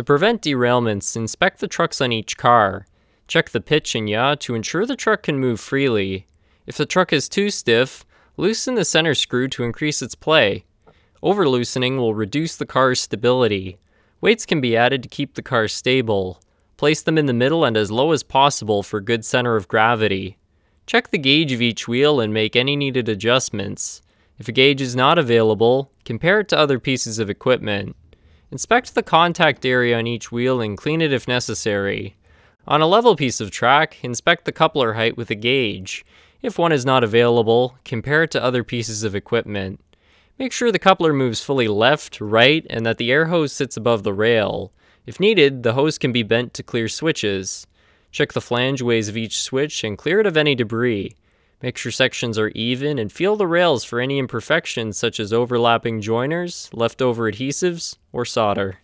To prevent derailments, inspect the trucks on each car. Check the pitch and yaw to ensure the truck can move freely. If the truck is too stiff, loosen the center screw to increase its play. Over loosening will reduce the car's stability. Weights can be added to keep the car stable. Place them in the middle and as low as possible for good center of gravity. Check the gauge of each wheel and make any needed adjustments. If a gauge is not available, compare it to other pieces of equipment. Inspect the contact area on each wheel and clean it if necessary. On a level piece of track, inspect the coupler height with a gauge. If one is not available, compare it to other pieces of equipment. Make sure the coupler moves fully left, right, and that the air hose sits above the rail. If needed, the hose can be bent to clear switches. Check the flange ways of each switch and clear it of any debris. Make sure sections are even and feel the rails for any imperfections such as overlapping joiners, leftover adhesives, or solder.